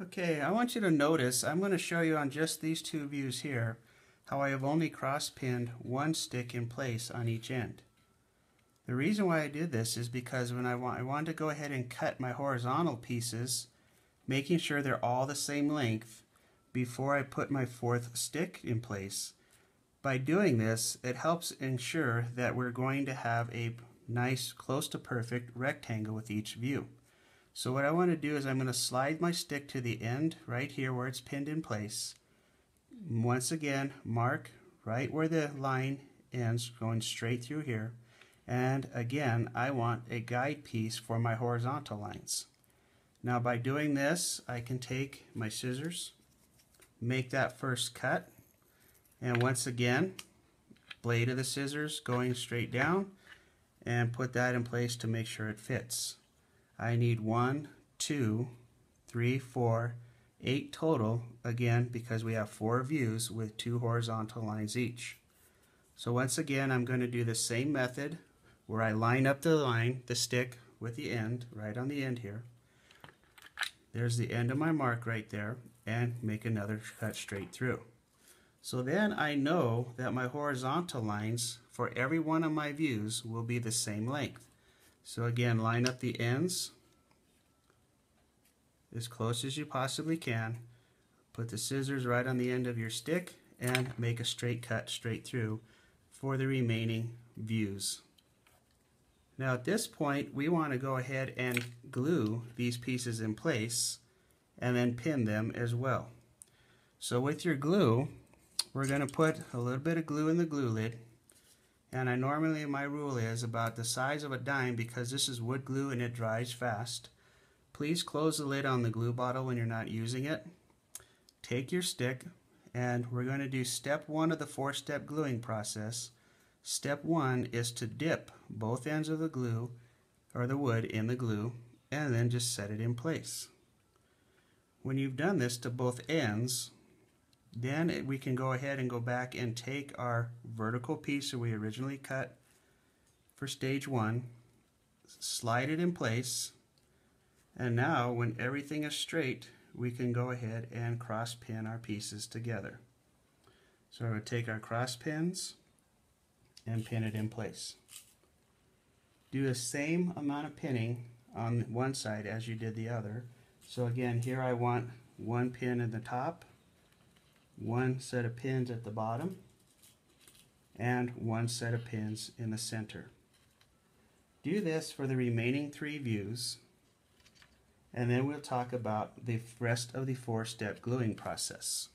Okay, I want you to notice, I'm going to show you on just these two views here, how I have only cross-pinned one stick in place on each end. The reason why I did this is because when I, want, I wanted to go ahead and cut my horizontal pieces, making sure they're all the same length before I put my fourth stick in place. By doing this, it helps ensure that we're going to have a nice, close to perfect rectangle with each view. So what I want to do is I'm going to slide my stick to the end right here where it's pinned in place. Once again, mark right where the line ends going straight through here. And again, I want a guide piece for my horizontal lines. Now by doing this, I can take my scissors, make that first cut, and once again, blade of the scissors going straight down, and put that in place to make sure it fits. I need one, two, three, four, eight total, again, because we have four views with two horizontal lines each. So once again, I'm going to do the same method where I line up the line, the stick, with the end, right on the end here. There's the end of my mark right there, and make another cut straight through. So then I know that my horizontal lines for every one of my views will be the same length. So again, line up the ends as close as you possibly can. Put the scissors right on the end of your stick and make a straight cut straight through for the remaining views. Now at this point we want to go ahead and glue these pieces in place and then pin them as well. So with your glue we're going to put a little bit of glue in the glue lid and I normally my rule is about the size of a dime because this is wood glue and it dries fast. Please close the lid on the glue bottle when you're not using it. Take your stick and we're going to do step one of the four step gluing process. Step one is to dip both ends of the glue or the wood in the glue and then just set it in place. When you've done this to both ends, then we can go ahead and go back and take our vertical piece that we originally cut for stage one, slide it in place, and now when everything is straight, we can go ahead and cross pin our pieces together. So I would take our cross pins and pin it in place. Do the same amount of pinning on one side as you did the other. So again, here I want one pin in the top, one set of pins at the bottom, and one set of pins in the center. Do this for the remaining three views, and then we'll talk about the rest of the four-step gluing process.